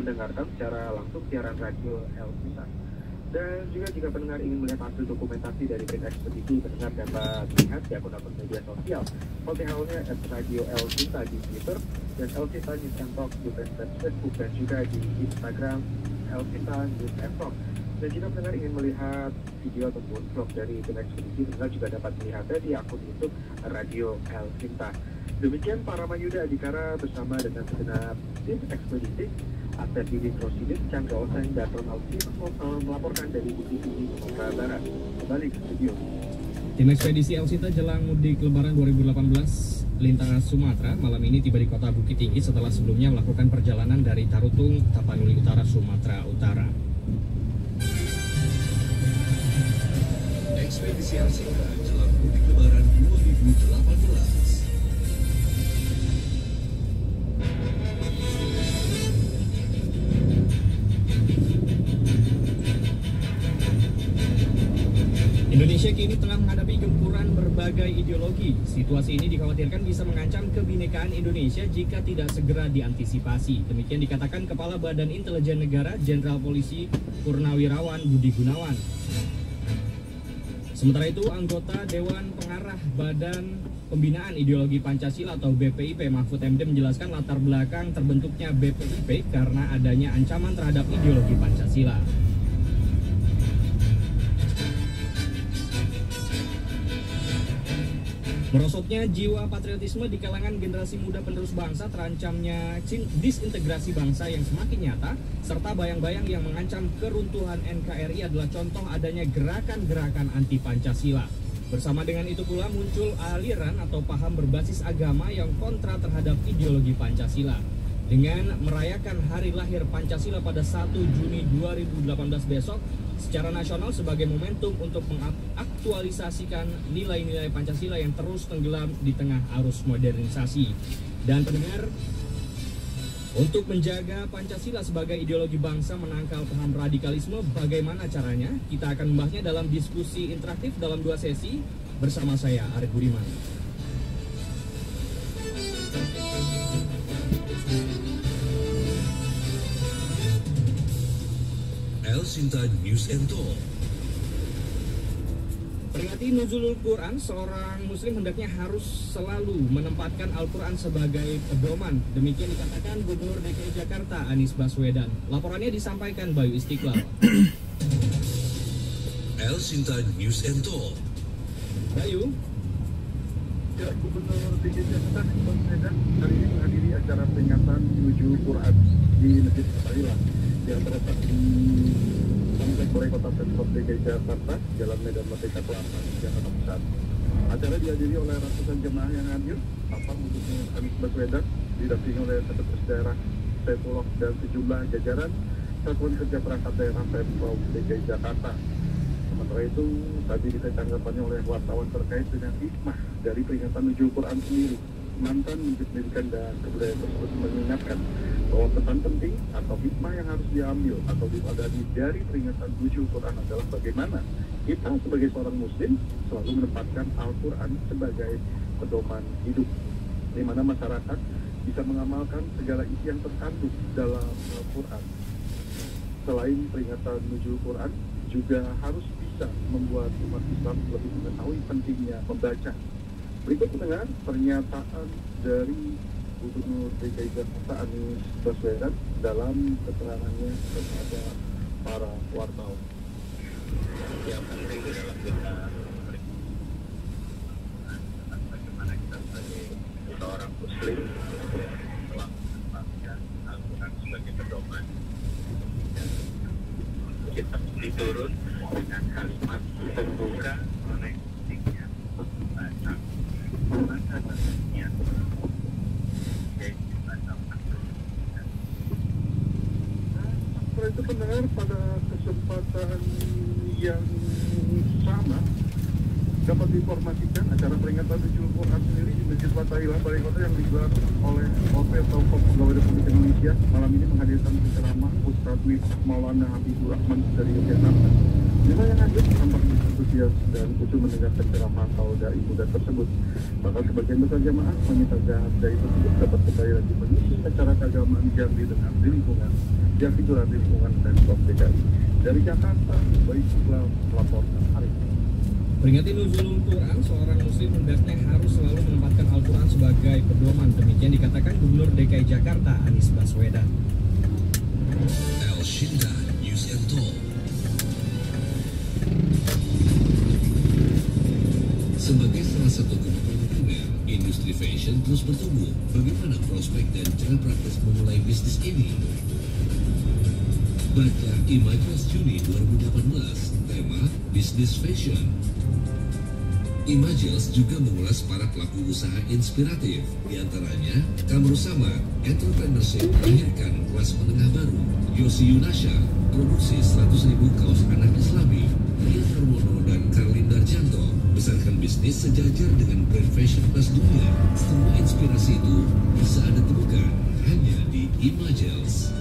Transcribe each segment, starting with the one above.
mendengarkan secara langsung siaran radio El Sinta. Dan juga jika pendengar ingin melihat hasil dokumentasi dari berita ekspedisi, pendengar dapat melihat di akun-akun media sosial. Halnya at Radio El Sinta di Twitter dan El Sinta News and Talk di Facebook dan juga di Instagram El Sinta News and Talk. Dan jika pendengar ingin melihat video ataupun vlog dari tim ekspedisi, pendengar juga dapat melihatnya di akun YouTube Radio El Sinta. Demikian para Mayuda Adikara bersama dengan segenap tim ekspedisi Asep Didin Rosidin, Chandra Osen, dan Ronald melaporkan dari Bukit Tinggi, Sumatera Barat. Kembali ke studio. Tim ekspedisi Elsita jelang mudik lebaran 2018 lintas Sumatera malam ini tiba di kota Bukit Tinggi setelah sebelumnya melakukan perjalanan dari Tarutung, Tapanuli Utara, Sumatera Utara. Ekspedisi Elsita jelang mudik lebaran 2018. Indonesia kini tengah menghadapi gempuran berbagai ideologi. Situasi ini dikhawatirkan bisa mengancam kebinekaan Indonesia jika tidak segera diantisipasi. Demikian dikatakan Kepala Badan Intelijen Negara Jenderal Polisi Purnawirawan Budi Gunawan. Sementara itu, anggota Dewan Pengarah Badan Pembinaan Ideologi Pancasila atau BPIP Mahfud MD menjelaskan latar belakang terbentuknya BPIP karena adanya ancaman terhadap ideologi Pancasila. Merosotnya jiwa patriotisme di kalangan generasi muda penerus bangsa terancamnya disintegrasi bangsa yang semakin nyata serta bayang-bayang yang mengancam keruntuhan NKRI adalah contoh adanya gerakan-gerakan anti Pancasila. Bersama dengan itu pula muncul aliran atau paham berbasis agama yang kontra terhadap ideologi Pancasila. Dengan merayakan hari lahir Pancasila pada 1 Juni 2018 besok, secara nasional sebagai momentum untuk mengaktualisasikan nilai-nilai Pancasila yang terus tenggelam di tengah arus modernisasi. Dan pendengar, untuk menjaga Pancasila sebagai ideologi bangsa menangkal paham radikalisme, bagaimana caranya? Kita akan membahasnya dalam diskusi interaktif dalam dua sesi bersama saya, Arif Budiman. Sinta News and Talk. Peringati Nuzulul Quran, seorang muslim hendaknya harus selalu menempatkan Al-Quran sebagai pedoman. Demikian dikatakan Gubernur DKI Jakarta Anies Baswedan. Laporannya disampaikan Bayu Istiqlal. El Sinta News and Talk. Bayu, Ya, Gubernur DKI Jakarta Anies Baswedan hari ini menghadiri acara peringatan menuju Quran di Masjid Fatahillah yang terletak Komplek Balai Kota Pemprov DKI Jakarta, Jalan Medan Merdeka Selatan, Jakarta Pusat. Acara dihadiri oleh ratusan jemaah yang hadir, tanpa Gubernur Anies Baswedan didampingi oleh Sekretaris Daerah Saifullah dan sejumlah jajaran Satuan Kerja Perangkat Daerah Pemprov DKI Jakarta. Sementara itu, tadi kita tanggapannya oleh wartawan terkait dengan hikmah dari peringatan Nujul Quran sendiri. Mantan Menteri Pendidikan dan Kebudayaan tersebut mengingatkan bahwa pesan penting atau hikmah yang harus diambil atau dipelajari dari peringatan Nujul Quran adalah bagaimana kita sebagai seorang Muslim selalu menempatkan Al-Quran sebagai pedoman hidup, di mana masyarakat bisa mengamalkan segala isi yang terkandung dalam Al-Quran. Selain peringatan Nujul Quran, juga harus bisa membuat umat Islam lebih mengetahui pentingnya membaca. Berikut mendengar pernyataan dari Gubernur DKI Jakarta Anies Baswedan dalam keterangannya kepada para wartawan. yang penting dalam bagaimana kita sebagai seorang muslim Al-Quran sebagai pedoman kita mesti turun dengan kalimat terbuka mengenai pentingnya membaca membaca pentingnya yaitu baca Setelah itu pendengar pada kesempatan yang sama dapat diinformasikan acara peringatan Nujul Quran sendiri di Masjid Fatahillah Balai yang digelar oleh OP atau Pegawai Republik Indonesia malam ini menghadirkan penceramah Ustadz Wif Maulana Habibur Rahman dari Yogyakarta. Lima yang hadir tampak antusias dan usul mendengarkan ceramah dai muda tersebut. Bahkan sebagian besar jamaah meminta dai tersebut dapat kembali lagi mengisi acara keagamaan Jambi dengan di lingkungan yang digelar di lingkungan Pemprov DKI. Dari Jakarta, Baik Islam melaporkan hari ini. Peringati Nuzulul Quran, seorang muslim hendaknya harus selalu menempatkan Al-Quran sebagai pedoman. Demikian dikatakan Gubernur DKI Jakarta Anies Baswedan. El Shinda News and Talk. Sebagai salah satu kebutuhan primer, industri fashion terus bertumbuh. Bagaimana prospek dan cara praktis memulai bisnis ini? Baca Imajas Juni 2018, tema Bisnis Fashion. Imajas juga mengulas para pelaku usaha inspiratif, di antaranya Kamru Samad, Entrepreneurship melahirkan kelas menengah baru, Yosi Yunasha, produksi 100 ribu kaos anak islami, Rian Karwono dan Karlin Darjanto, besarkan bisnis sejajar dengan brand fashion kelas dunia. Semua inspirasi itu bisa Anda temukan hanya di Imajas.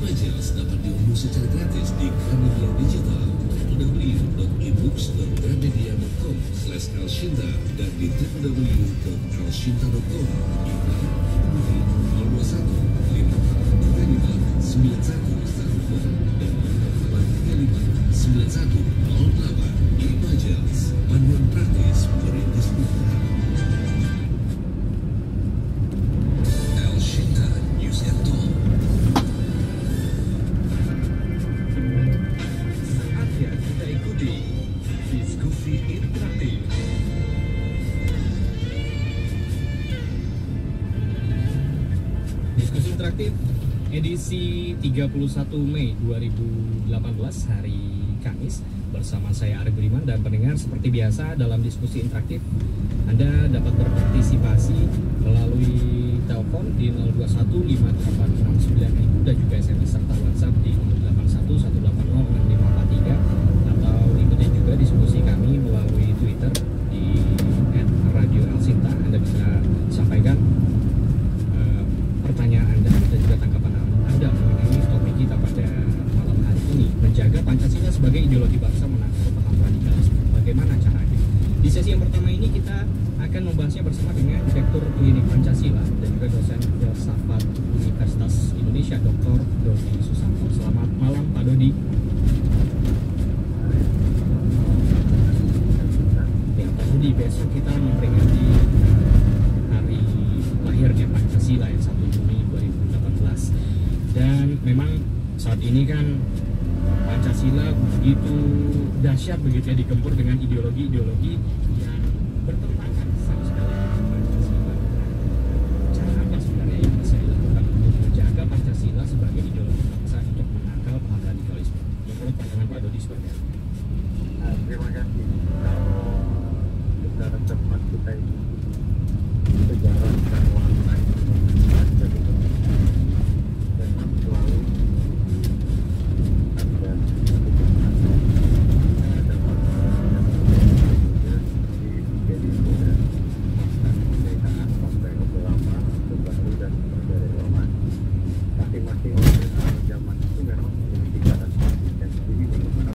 Imajas dapat diunduh secara gratis di Gramedia Digital www.ebooks.gramedia.com slash elshinta dan di www.elshinta.com email hubungi 021 535 9110 dan 835 9108 Imajas panduan praktis efektif edisi 31 Mei 2018 hari Kamis bersama saya Arif Budiman dan pendengar seperti biasa dalam diskusi interaktif Anda dapat berpartisipasi melalui telepon di 021 5869 akan membahasnya bersama dengan Direktur Klinik Pancasila dan juga dosen filsafat Universitas Indonesia Dr. Dodi Susanto. Selamat malam Pak Dodi. Ya, Pak Dodi, besok kita memperingati hari lahirnya Pancasila yang 1 Juni 2018 dan memang saat ini kan Pancasila begitu dahsyat begitu ya digempur dengan ideologi-ideologi yang bertentangan sama sekali dengan Pancasila. Cara apa sebenarnya yang bisa dilakukan untuk menjaga Pancasila